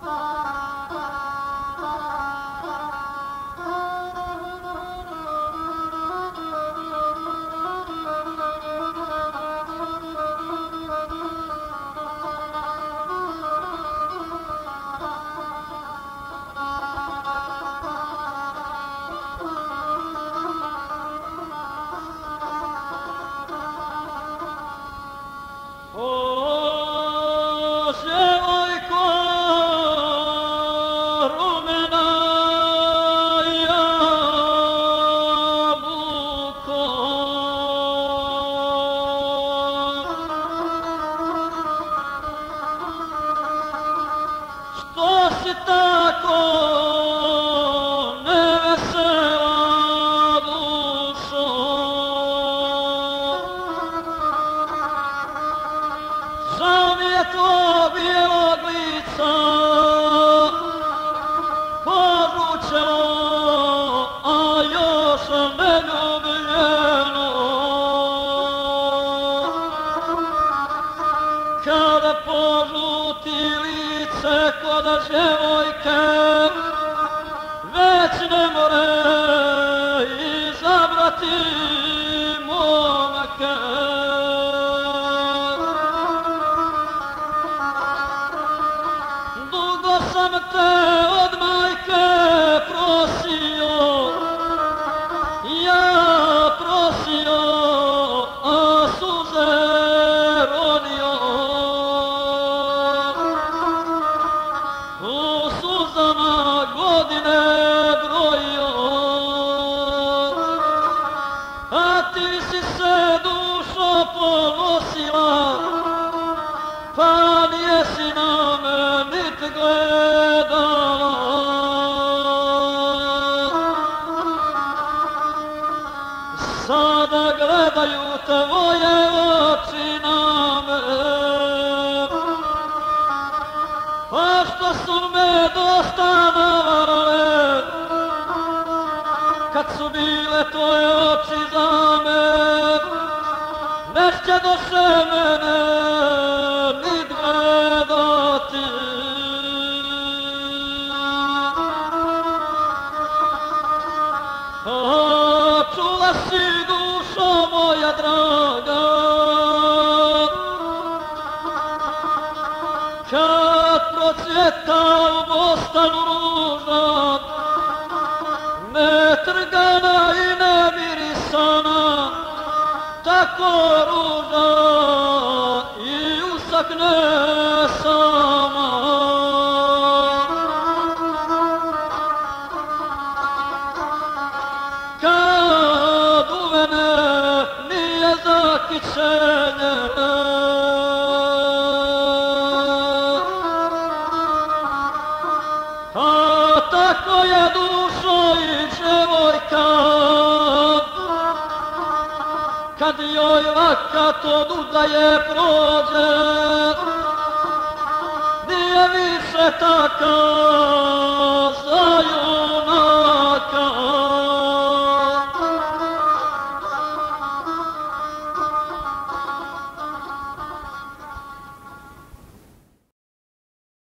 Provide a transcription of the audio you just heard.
Oh. to bilo glica Pogućelo, a još meno mljeno Kada požuti lice kod ževojke sam te od majke prosio, ja prosio, a suze ronio. U suzama godine brojio, a ti si se dušo ponosila, sada gledaju tvoje oči na me. A što su me dosta navarale, kad su bile tvoje oči za me, nešće doše mene. Oh, chula see. Kad procvjeta u Bostanu ruža, netrgana i nemirisana, tako ruža i usakne sama. Kad uvene nije zakićenje, A tako ja dušo i djevojka. Kad joj laka to duda je prođe Nije više takav